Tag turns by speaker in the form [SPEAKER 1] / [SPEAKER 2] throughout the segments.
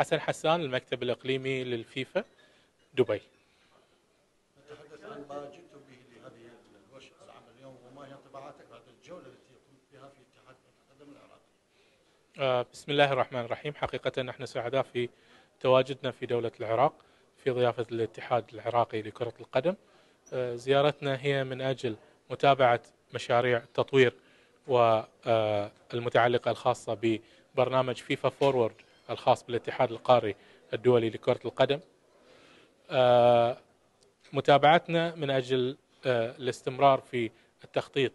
[SPEAKER 1] حسن حسان المكتب الإقليمي للفيفا دبي.
[SPEAKER 2] نتحدث عن ما جئتم به لهذه العمل اليوم وما هي انطباعاتك بعد الجولة التي قمت بها في اتحاد القدم العراقي؟
[SPEAKER 1] آه، بسم الله الرحمن الرحيم. حقيقة نحن سعداء في تواجدنا في دولة العراق في ضيافة الاتحاد العراقي لكرة القدم. آه، زيارتنا هي من أجل متابعة مشاريع التطوير والمتعلقة الخاصة ببرنامج فيفا فورورد. الخاص بالاتحاد القاري الدولي لكرة القدم. آه، متابعتنا من أجل آه، الاستمرار في التخطيط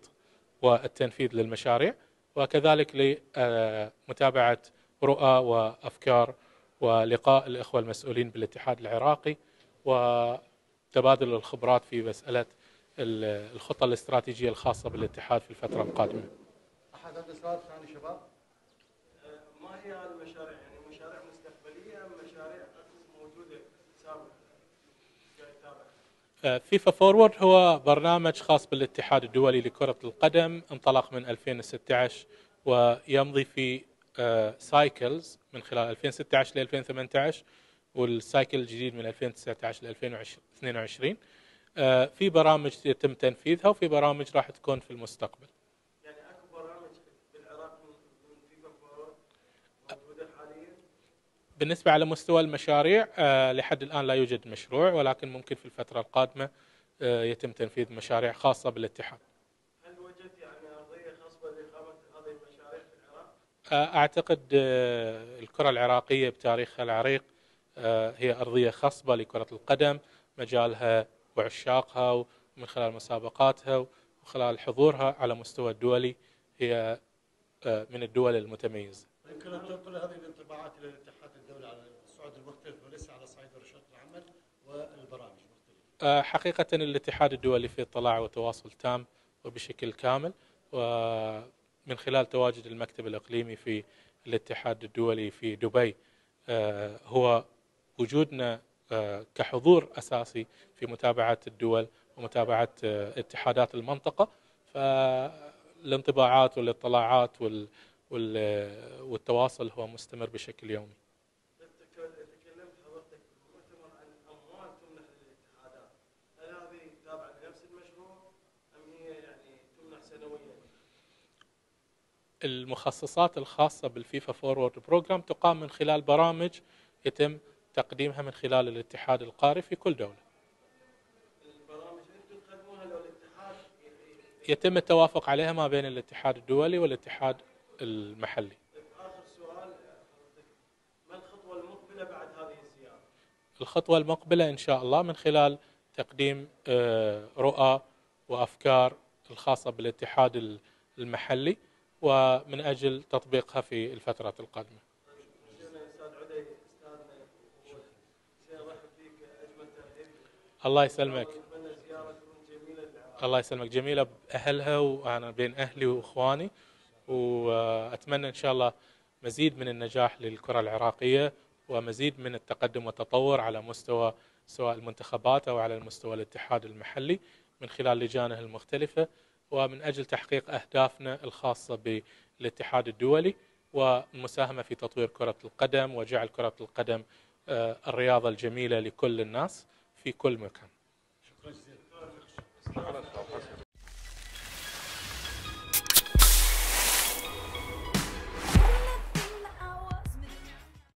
[SPEAKER 1] والتنفيذ للمشاريع وكذلك لمتابعة رؤى وأفكار ولقاء الإخوة المسؤولين بالاتحاد العراقي وتبادل الخبرات في مسألة الخطة الاستراتيجية الخاصة بالاتحاد في الفترة القادمة.
[SPEAKER 2] أحد عنده سؤال ثاني شباب؟
[SPEAKER 3] ما هي المشاريع؟ يعني مشاريع مستقبلية ام مشاريع موجودة. سابقا يتابع
[SPEAKER 1] فيفا Forward هو برنامج خاص بالاتحاد الدولي لكرة القدم انطلق من 2016 ويمضي في cycles من خلال 2016 ل 2018 وال cycle الجديد من 2019 ل 2022 آه، في برامج يتم تنفيذها وفي برامج راح تكون في المستقبل
[SPEAKER 3] يعني اكو برامج بالعراق من من فيفا Forward موجوده حاليا
[SPEAKER 1] بالنسبة على مستوى المشاريع آه، لحد الآن لا يوجد مشروع ولكن ممكن في الفترة القادمة آه، يتم تنفيذ مشاريع خاصة بالاتحاد.
[SPEAKER 3] هل وجدت يعني أرضية خصبه لإقامة هذه المشاريع في العراق؟
[SPEAKER 1] آه، أعتقد الكرة العراقية بتاريخها العريق هي أرضية خصبة لكرة القدم مجالها وعشاقها ومن خلال مسابقاتها وخلال حضورها على مستوى الدولي هي من الدول المتميزة.
[SPEAKER 2] يمكن ان تنقل هذه الانطباعات إلى الاتحاد. على الصعود المختلف وليس على صعيد ورشات العمل والبرامج المختلفه.
[SPEAKER 1] آه، حقيقة الاتحاد الدولي في اطلاع وتواصل تام وبشكل كامل ومن خلال تواجد المكتب الإقليمي في الاتحاد الدولي في دبي آه، هو وجودنا آه، كحضور أساسي في متابعة الدول ومتابعة اتحادات المنطقة فالانطباعات والاطلاعات وال- وال- والتواصل هو مستمر بشكل يومي المخصصات الخاصة بالفيفا Forward Programme تقام من خلال برامج يتم تقديمها من خلال الاتحاد القاري في كل دولة
[SPEAKER 3] البرامج لو الاتحاد
[SPEAKER 1] يتم التوافق عليها ما بين الاتحاد الدولي والاتحاد المحلي؟ الخطوة المقبلة إن شاء الله من خلال تقديم آه، رؤى وأفكار الخاصة بالاتحاد المحلي ومن أجل تطبيقها في الفترات القادمة. الله يسلمك. الله يسلمك. جميلة بأهلها وأنا بين أهلي وإخواني وأتمنى إن شاء الله مزيد من النجاح للكرة العراقية ومزيد من التقدم والتطور على مستوى سواء المنتخبات أو على المستوى الاتحاد المحلي من خلال لجانه المختلفة. ومن أجل تحقيق أهدافنا الخاصة بالاتحاد الدولي والمساهمة في تطوير كرة القدم وجعل كرة القدم آه، الرياضة الجميلة لكل الناس في كل مكان. شكرا جزيلا.